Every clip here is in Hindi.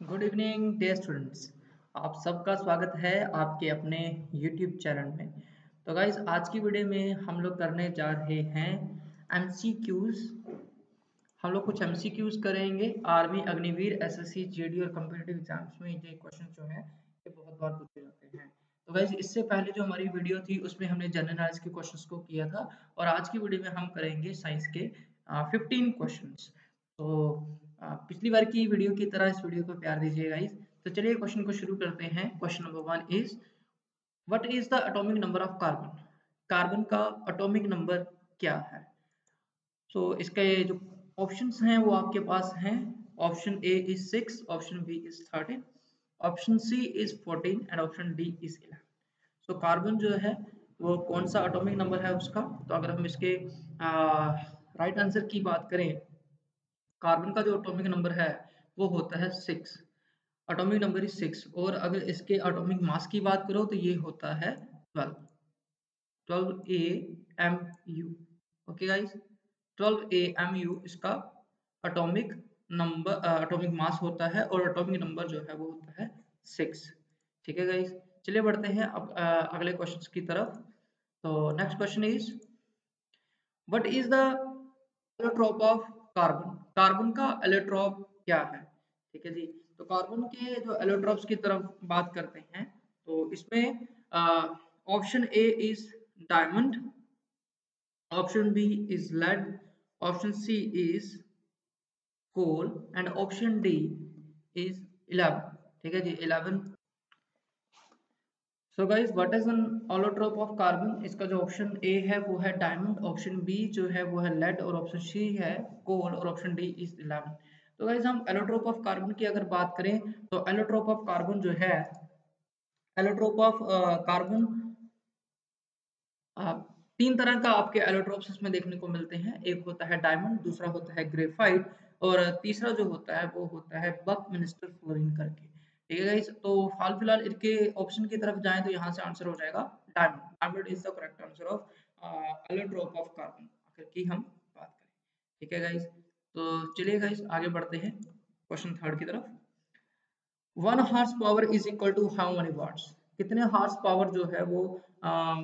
गुड इवनिंग डे स्टूडेंट्स आप सबका स्वागत है आपके अपने यूट्यूब चैनल में। तो गाइज़ आज की वीडियो में हम लोग करने जा रहे हैं एम हम लोग कुछ एम करेंगे। आर्मी अग्निवीर एस एस और कम्पिटेटिव एग्ज़ाम्स में ये क्वेश्चन जो है, ये बहुत बार पूछे जाते हैं। तो गाइज़ इससे पहले जो हमारी वीडियो थी, उसमें हमने जनरल नॉलेज के क्वेश्चन को किया था और आज की वीडियो में हम करेंगे साइंस के फिफ्टीन क्वेश्चन तो पिछली बार की वीडियो की तरह इस वीडियो को प्यार दीजिएगा इस तो चलिए क्वेश्चन को शुरू करते हैं। Question number one is what is the atomic number of carbon carbon का एटॉमिक नंबर क्या है? सो so, इसके जो ऑप्शंस हैं वो आपके पास हैं। Option A is six option B is thirteen option C is fourteen and option D is eleven so carbon जो है वो कौन सा एटॉमिक नंबर है उसका? तो अगर हम इसके राइट आंसर की बात करें कार्बन का जो एटॉमिक नंबर है, वो होता है six atomic number is six और अगर इसके एटॉमिक मास की बात करो तो ये होता है twelve twelve A M U okay guys twelve A M U इसका एटॉमिक नंबर एटॉमिक मास होता है और एटॉमिक नंबर जो है वो होता है सिक्स ठीक है गाइस चलिए बढ़ते हैं अब अगले क्वेश्चन की तरफ़. तो next question is what is the of carbon. Carbon का एलोट्रॉप क्या है? ठीक है जी। तो कार्बन के जो एलोट्रॉप्स की तरफ़ बात करते हैं तो इसमें option A is diamond option B is lead option C is coal and option D is eleven ठीक है जी eleven so guys what is an allotrope of carbon इसका जो ऑप्शन ए है, वो है डायमंड ऑप्शन बी जो है, वो है लेड और ऑप्शन सी है कोल और ऑप्शन डी इज़ इलेवन तो गाइस हम एलोट्रोप ऑफ़ कार्बन की अगर बात करें तो एलोट्रोप ऑफ़ कार्बन जो है एलोट्रोप ऑफ़ कार्बन तीन तरह का आपके एलोट्रोप्स इसमें देखने को मिलते हैं. एक होता है डायमंड दूसरा होता है ग्रेफाइट और तीसरा जो होता है, वो होता है बक मिनिस्टर फ्लोरिन करके. ठीक है गाइस तो हाल फ़िलहाल इनके ऑप्शन की तरफ़ जाएँ तो यहाँ से आंसर हो जाएगा diamond diamond is the correct answer of allotrope of carbon अगर की हम बात करें। ठीक है गाइस तो चलिए गाइस आगे बढ़ते हैं क्वेश्चन थर्ड की तरफ़। One horse power is equal to how many watts कितने हार्स पावर जो है वो आ,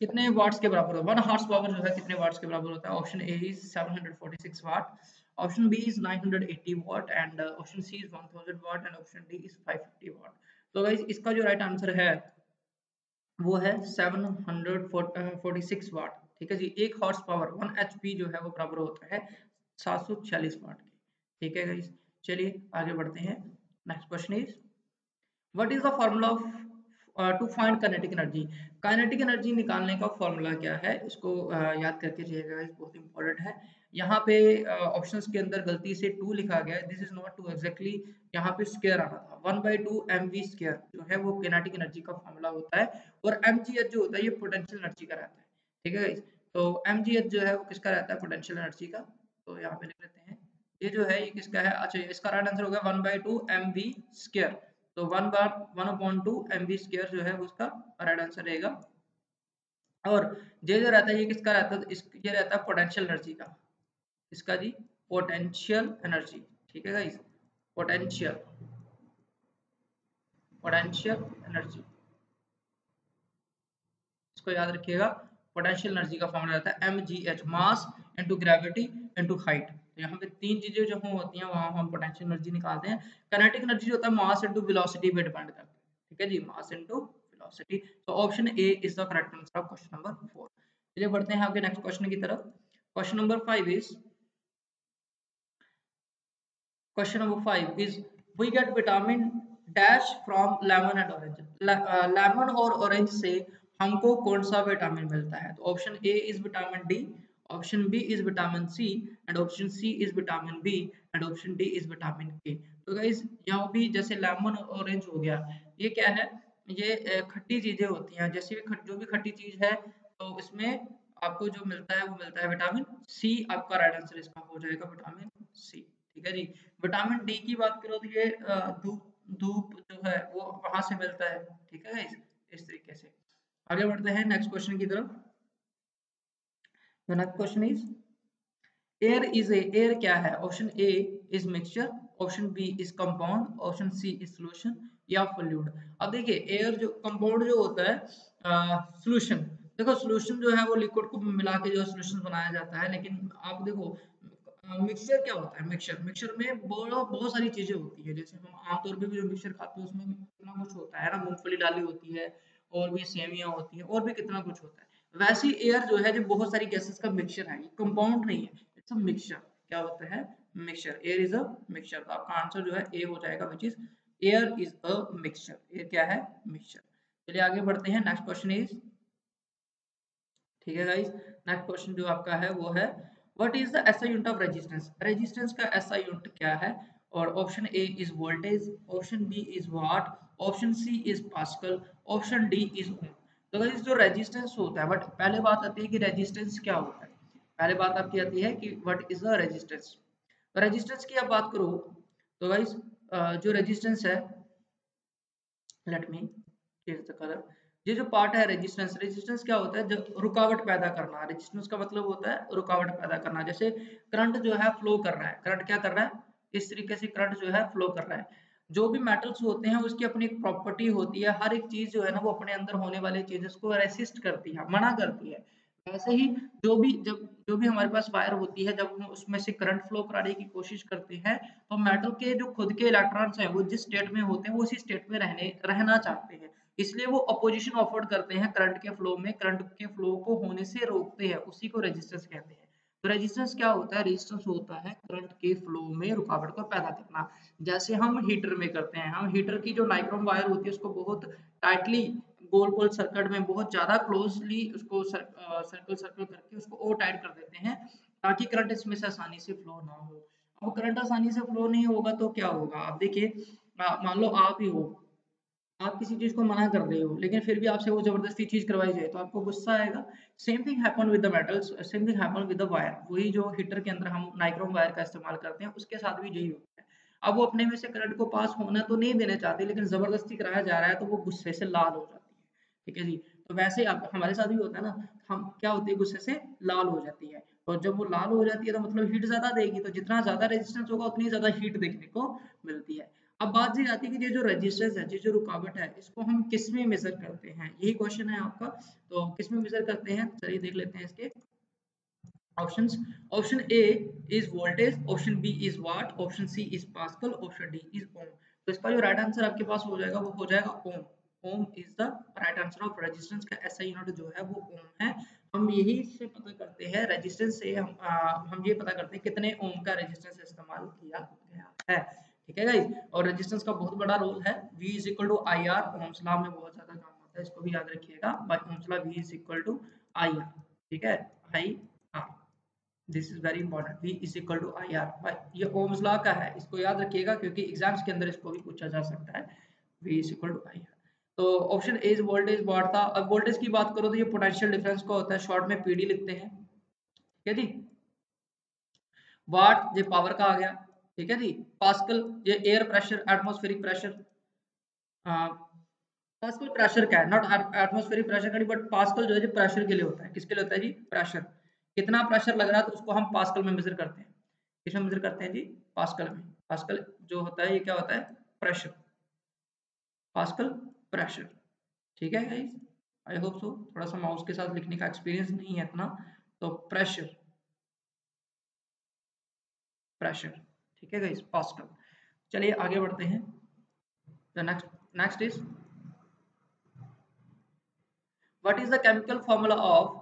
कितने वाट्स के बराबर होता है? वन हार्स पावर जो है कितने वाट्स के बराबर होता है? Option A is 746 watt option b is 980 watt and uh, option c is 1000 watt and option d is 550 watt. तो गाइस इसका जो राइट आंसर है वो है 746 वाट ठीक है जी? एक हॉर्स पावर 1 एचपी जो है वो बराबर होता है 746 वाट के. ठीक है गाइस चलिए आगे बढ़ते हैं. Next question is what is the formula of to find kinetic energy kinetic energy निकालने का फॉर्मूला क्या है? इसको uh, याद करके रहिएगा बहुत इंपॉर्टेंट है। यहाँ पे ऑप्शंस के अंदर गलती से टू लिखा गया है। This is not two exactly यहाँ पे स्केयर आना था। One by two m v square जो है वो केनेटिक एनर्जी का फॉर्मूला होता है और एम जी एच जो होता है ये पोटेंशियल एनर्जी का रहता है। ठीक है तो एम जी एच जो है वो किसका रहता है? पोटेंशियल एनर्जी का। तो यहाँ पे लिख लेते हैं। ये जो है ये किसका है? अच्छा इसका राइट आंसर होगा one by two m v square तो one bar one upon two m v square जो है उसका राइट आंसर रहेगा। और ये जो रहता है, ये किसका रहता है? इस ये रहता है पोटेंशियल एनर्जी का। इसका जी? पोटेंशियल एनर्जी ठीक है गाइस पोटेंशियल पोटेंशियल एनर्जी इसको याद रखिएगा। पोटेंशियल एनर्जी का फॉर्मूला रहता है m g h mass into gravity into height यहाँ पे तीन चीज़ें जो होती हैं, वहाँ हम पोटेंशियल एनर्जी निकालते हैं। काइनेटिक एनर्जी जो होता है मास इनटू वेलोसिटी पे डिपेंड करता है। ठीक है जी? मास इनटू वेलोसिटी तो option A is the correct answer of question number 4 चलिए बढ़ते हैं आपके नेक्स्ट क्वेश्चन की तरफ़। Question number 5 is Question number five is, we get vitamin dash from lemon and orange. Lemon और ऑरेंज से हमको कौन सा विटामिन मिलता है? तो option A is vitamin D option B is vitamin C and option C is vitamin B and option D is vitamin K तो गाइस यहाँ भी जैसे लेमन ऑरेंज हो गया ये क्या है? ये खट्टी चीज़ें होती हैं। जैसे भी जो भी खट्टी चीज़ है तो इसमें आपको जो मिलता है वो मिलता है विटामिन सी आपका राइट आंसर इसका हो जाएगा विटामिन सी ठीक है जी? विटामिन डी की बात करो तो ये धूप धूप जो है वो वहाँ से मिलता है। ठीक है इस, इस तरीके से। आगे बढ़ते हैं नेक्स्ट क्वेश्चन की तरफ़। Next question is air is a air क्या है? Option A is mixture option B is compound option C is solution या फ्लूइड अब देखिए एयर जो कंपाउंड जो होता है सोल्यूशन देखो सोल्यूशन जो है वो लिक्विड को मिला के जो सोल्यूशन बनाया जाता है, लेकिन आप देखो मिक्सचर क्या होता है? मिक्सचर मिक्सचर में बहुत बहुत सारी चीज़ें होती है। जैसे हम आमतौर पर भी जो मिक्सचर खाते हैं, उसमें कितना कुछ होता है ना? मूंगफली डाली होती है, और भी सेवियाँ होती है, और भी कितना कुछ होता है। वैसे एयर जो है जो बहुत सारी गैसेस का मिक्सचर है कंपाउंड नहीं है इट्स अ मिक्सचर क्या होता है? Mixture air is a mixture तो आपका आंसर जो है ए हो जाएगा which is air is a mixture air क्या है? मिक्सचर चलिए आगे बढ़ते हैं। नेक्स्ट क्वेश्चन इज़ ठीक है गाइस नेक्स्ट क्वेश्चन जो आपका है, वो है what is the SI unit of resistance resistance का एसआई यूनिट क्या है? और option A is voltage option B is watt option C is pascal option D is ohm तो गाइस जो रेजिस्टेंस होता है बट पहले बात आती है कि रेजिस्टेंस क्या होता है। पहले बात आपकी आती है कि व्हाट इज़ द रेजिस्टेंस तो रेजिस्टेंस की आप बात करो तो गाइस जो रेजिस्टेंस है let me change the colour ये जो पार्ट है रेजिस्टेंस रेजिस्टेंस क्या होता है? जब रुकावट पैदा करना रेजिस्टेंस का मतलब होता है रुकावट पैदा करना। जैसे करंट जो है फ्लो कर रहा है करंट क्या कर रहा है? इस तरीके से करंट जो है फ्लो कर रहा है। जो भी मेटल्स होते हैं, उसकी अपनी एक प्रॉपर्टी होती है। हर एक चीज़ जो है ना, वो अपने अंदर होने वाले चीजेस को रेसिस्ट करती है, मना करती है। वैसे ही जो भी, जब, जो भी हमारे पास वायर होती है, जब हम उसमें से करंट फ्लो कराने की कोशिश करते हैं तो मेटल के जो खुद के इलेक्ट्रॉन्स हैं, वो जिस स्टेट में होते हैं, वो उसी स्टेट में रहने, रहना चाहते हैं। इसलिए वो अपोजिशन ऑफर्ड करते हैं करंट के फ्लो में करंट के फ्लो को होने से रोकते हैं, उसी को रेजिस्टेंस कहते हैं। तो रेजिस्टेंस क्या होता है? रेजिस्टेंस होता है करंट के फ्लो में रुकावट को पैदा करना। जैसे हम हीटर में करते हैं, हम हीटर की जो नाइक्रोम वायर होती है, उसको बहुत टाइटली गोल गोल सर्किट में बहुत ज़्यादा क्लोजली उसको सर्कल सर्कल करके उसको और टाइट कर देते हैं, ताकि करंट इसमें से आसानी से फ्लो ना हो। अब करंट आसानी से फ्लो नहीं होगा तो क्या होगा? आप देखिए मान लो आप ही हो आप किसी चीज़ को मना कर रहे हो, लेकिन फिर भी आपसे वो ज़बरदस्ती चीज़ करवाई जाए तो आपको गुस्सा आएगा। Same thing happen with the metals same thing happen with the wire वही जो हीटर के अंदर हम नाइक्रोम वायर का इस्तेमाल करते हैं, उसके साथ भी यही होता है। अब वो अपने में से करंट को पास होना तो नहीं देना चाहते, लेकिन ज़बरदस्ती कराया जा रहा है तो वो गुस्से से लाल हो जाती है। ठीक है जी? तो वैसे आप हमारे साथ भी होता है ना, हम क्या होती है, गुस्से से लाल हो जाती है। और जब वो लाल हो जाती है तो मतलब हीट ज़्यादा देगी तो जितना ज़्यादा रेजिस्टेंस होगा, उतनी ज़्यादा हीट देखने को मिलती है। अब बात ये आती है कि ये जो रेजिस्टेंस है ये जो रुकावट है इसको हम किसमें मेजर करते हैं? यही क्वेश्चन है आपका। तो किसमें मेजर करते हैं? चलिए देख लेते हैं इसके options option A is voltage option B is watt option C is pascal option D is ohm तो इसका जो राइट आंसर आपके पास हो जाएगा वो हो जाएगा ohm ohm is the right answer of resistance का ऐसा यूनिट जो है वो ओम है। हम यही से पता करते हैं रेजिस्टेंस से हम आ, हम ये पता करते हैं कितने ओम का रेजिस्टेंस इस्तेमाल किया गया है। ठीक है गाइस और रेजिस्टेंस का बहुत बड़ा रोल है। V is equal to I R ohm's में बहुत ज़्यादा काम आता है, इसको भी याद रखिएगा। By ohm's law V is equal to I R ठीक है? I R this is very important V is equal to I R ये ओम्स लॉ का है, इसको याद रखिएगा, क्योंकि एग्ज़ाम्स के अंदर इसको भी पूछा जा सकता है। V is equal to I R तो ऑप्शन ए इज़ वोल्टेज था। अब वोल्टेज की बात करो तो ये पोटेंशियल डिफरेंस का होता है। शॉर्ट में पीडी लिखते हैं, ठीक है जी? वाट ये पावर का आ गया। ठीक है जी? पास्कल ये air pressure atmospheric pressure pascal pressure क्या है? नॉट एटमोस्फेरिक प्रेशर का बट पास्कल जो है प्रेशर के लिए होता है। किसके लिए होता है जी? प्रेशर कितना प्रेशर लग रहा है तो उसको हम पास्कल में मेजर करते हैं। किसमें मेजर करते हैं जी? पास्कल में। पास्कल जो होता है, ये क्या होता है? प्रेशर पास्कल प्रेशर ठीक है गाइस आई होप सो थोड़ा सा माउस के साथ लिखने का एक्सपीरियंस नहीं है इतना। तो प्रेशर प्रेशर ठीक है गाइस पास्कल चलिए, आगे बढ़ते हैं। The next next is what is the chemical formula of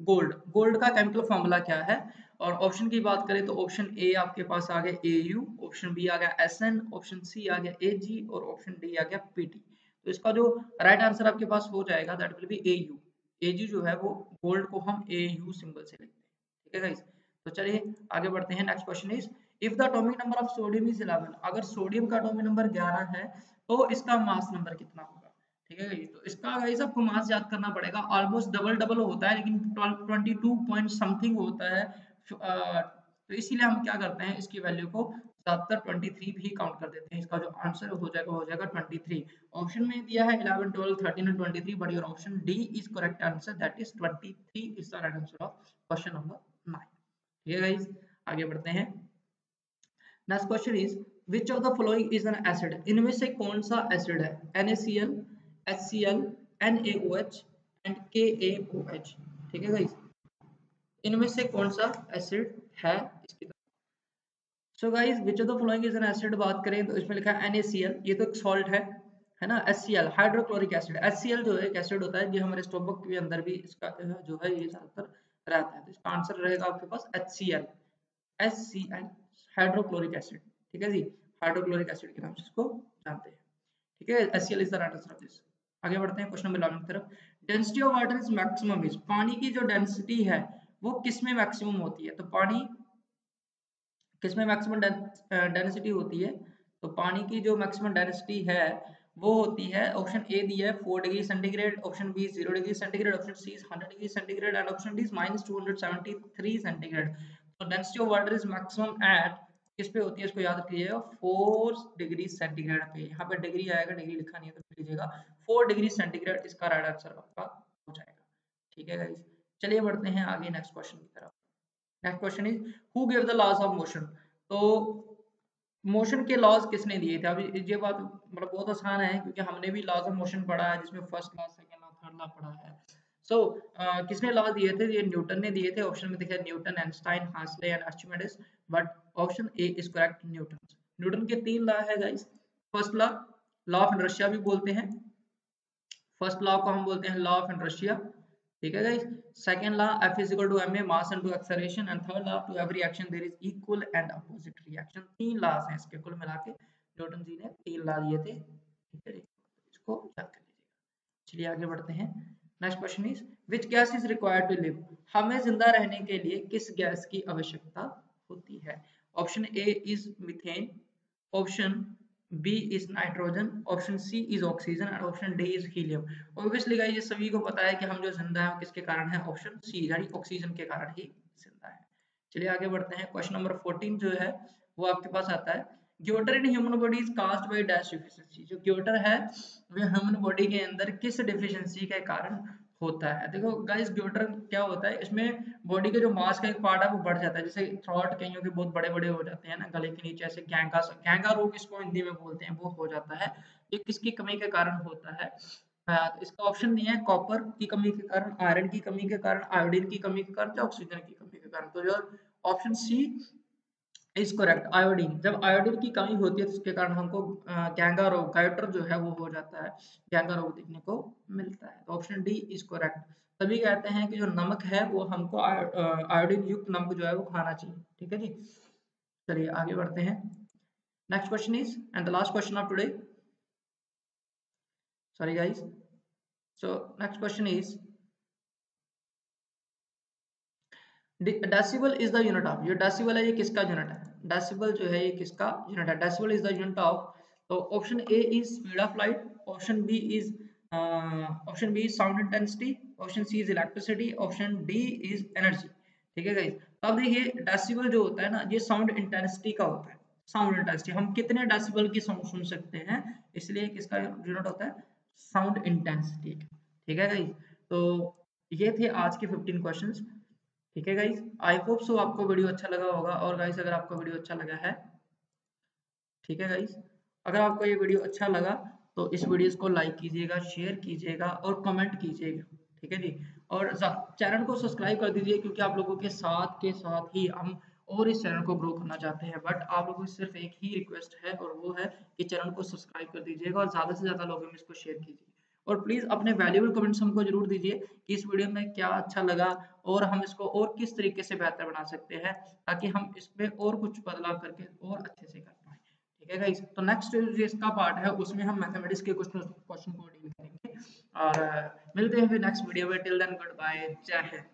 gold gold का केमिकल फॉर्मूला क्या है? और ऑप्शन की बात करें तो ऑप्शन ए आपके पास आ गया ए यू ऑप्शन बी आ गया एस एन ऑप्शन सी आ गया ए जी और ऑप्शन डी आ गया पी टी तो इसका जो राइट right आंसर आपके पास हो जाएगा that will be A U A G जो है वो गोल्ड को हम ए यू सिंबल से लिखते हैं। ठीक है गाइस तो चलिए, आगे बढ़ते हैं। Next question is if the atomic number of sodium is 11 अगर सोडियम का एटॉमिक नंबर 11 है तो इसका मास नंबर कितना होगा? ठीक है गाइस तो इसका गाइस आपको मास याद करना पड़ेगा। ऑलमोस्ट डबल डबल होता है, लेकिन 22 पॉइंट समथिंग होता है। तो इसीलिए हम क्या करते हैं, इसकी वैल्यू को ज़्यादातर 23 भी काउंट कर देते हैं। इसका जो आंसर हो जाएगा हो जाएगा 23 ऑप्शन में दिया है 11 12 13 और 23 but your option D is correct answer that is 23 is the right answer of question number 9 ठीक है गाइस आगे बढ़ते हैं। Next question is which of the following is an acid इनमें से कौन सा एसिड है NaCl HCl NaOH and KaOH ठीक है गाइस इनमें से कौन सा एसिड है इसकी so guys which of the following is an acid बात करें तो इसमें लिखा है NaCl ये तो एक सॉल्ट है है ना? HCl हाइड्रोक्लोरिक एसिड HCl जो है एक एसिड होता है जो हमारे स्टोमक के अंदर भी इसका जो है ये ज़्यादातर रहता है। तो इसका आंसर रहेगा आपके पास HCl HCl हाइड्रोक्लोरिक एसिड ठीक है जी? हाइड्रोक्लोरिक एसिड के नाम से इसको जानते हैं। ठीक है HCl is the right answer of this आगे बढ़ते हैं क्वेश्चन नंबर 11 की तरफ़। Density of water is maximum is पानी की जो डेंसिटी है, वो किसमें मैक्सिमम होती है? तो पानी किसमें मैक्सिमम डेंसिटी होती है? तो पानी की जो मैक्सिमम डेंसिटी है, वो होती है ऑप्शन ए दिया है four degree centigrade option B zero degree centigrade option C hundred degree centigrade and option D minus two hundred seventy three centigrade तो density of water is maximum at किस पे होती है? इसको याद रखिएगा फोर डिग्री सेंटीग्रेड पे। यहाँ पे डिग्री आएगा डिग्री लिखा नहीं है तो लीजिएगा। फोर डिग्री सेंटीग्रेड इसका राइट आंसर आपका हो जाएगा। ठीक है गाइस चलिए बढ़ते हैं आगे नेक्स्ट क्वेश्चन की तरफ़। Next question is who give the laws of motion तो मोशन के लॉज किसने दिए थे? अभी ये बात मतलब बहुत आसान है, क्योंकि हमने भी लॉज ऑफ़ मोशन पढ़ा है, जिसमें first law second law third law पढ़ा है। सो so, किसने लॉ दिए थे? ये न्यूटन ने दिए थे। ऑप्शन में दिखा Newton Einstein Horsley and Archimedes but option A is correct Newton Newton के तीन लॉ है guys first law law of inertia भी बोलते हैं। फ़र्स्ट लॉ को हम बोलते हैं लॉ ऑफ़ इनर्शिया ठीक है guys second law F is equal to ma mass into acceleration. And third law to every action there is equal and opposite reaction. तीन लॉज हैं इसके कुल मिला के। न्यूटन जी ने तीन लॉ दिए थे। ठीक है इसको याद कर लीजिएगा। चलिए आगे बढ़ते हैं। Next question is which gas is required to live हमें ज़िंदा रहने के लिए किस गैस की आवश्यकता होती है? Option A is methane option B is nitrogen option C is oxygen और option D is helium obviously guys ये सभी को पता है कि हम जो ज़िंदा है वो किसके कारण है? ऑप्शन सी यानी ऑक्सीजन के कारण ही ज़िंदा है। चलिए आगे बढ़ते हैं। क्वेश्चन नंबर 14 जो है, वो आपके पास आता है। Goitre in human body is caused by dash deficiency जो ग्योटर है, वो ह्यूमन बॉडी के अंदर किस डिफिशिएंसी के कारण होता है? देखो गाइस ग्लूटर क्या होता है? इसमें बॉडी का जो मास का एक पार्ट है, वो बढ़ जाता है। जैसे थ्रॉट कईयों के बहुत बड़े बड़े हो जाते हैं ना, गले के नीचे, ऐसे गैंगा गैंगा रोग इसको हिंदी में बोलते हैं, वो हो जाता है। ये किसकी कमी के कारण होता है? तो इसका ऑप्शन नहीं है कॉपर की कमी के कारण आयरन की कमी के कारण आयोडीन की कमी के कारण, या ऑक्सीजन की कमी के कारण। तो जो option C is correct iodine जब आयोडीन की कमी होती है तो उसके कारण हमको गैंगा रोग, गाइटर जो है, वो हो जाता है। गैंगा रोग देखने को मिलता है। तो ऑप्शन डी इज़ करेक्ट तभी कहते हैं कि जो नमक है, वो हमको आयोडीन युक्त नमक जो है, वो खाना चाहिए। ठीक है जी? चलिए, आगे बढ़ते हैं। Next question is and the last question of today sorry guys so next question is decibel is the unit of ये डेसिबल है, ये किसका यूनिट है? डेसिबल जो है, ये किसका यूनिट है? Decibel is the unit of तो option A is speed of light option B is option B sound intensity option C is electricity option D is energy ठीक है गाइस तो अब देखिए डेसिबल जो होता है ना, ये साउंड इंटेंसिटी का होता है। साउंड इंटेंसिटी हम कितने डेसिबल की साउंड सुन सकते हैं? इसलिए किसका यूनिट होता है? साउंड इंटेंसिटी ठीक है गाइस तो ये थे आज के 15 क्वेश्चंस ठीक है गाइज़ आई होप सो आपको वीडियो अच्छा लगा होगा और गाइज़ अगर आपको वीडियो अच्छा लगा है, ठीक है गाइज़ अगर आपको ये वीडियो अच्छा लगा तो इस वीडियो को लाइक कीजिएगा शेयर कीजिएगा और कमेंट कीजिएगा, ठीक है जी? और चैनल को सब्सक्राइब कर दीजिए क्योंकि आप लोगों के साथ के साथ ही हम और इस चैनल को ग्रो करना चाहते हैं। बट आप लोगों की सिर्फ़ एक ही रिक्वेस्ट है और वो है कि चैनल को सब्सक्राइब कर दीजिएगा और ज़्यादा से ज़्यादा लोगों में इसको शेयर कीजिए। और प्लीज़ अपने वैल्यूबल कमेंट्स हमको ज़रूर दीजिए कि इस वीडियो में क्या अच्छा लगा और हम इसको और किस तरीके से बेहतर बना सकते हैं ताकि हम इसमें और कुछ बदलाव करके और अच्छे से कर पाए। ठीक है गाइस तो नेक्स्ट जो इसका पार्ट है, उसमें हम मैथमेटिक्स के कुछ क्वेश्चन को डील करेंगे। और, मिलते हैं फिर नेक्स्ट वीडियो में। टिल देन गुड बाय जय हिंद।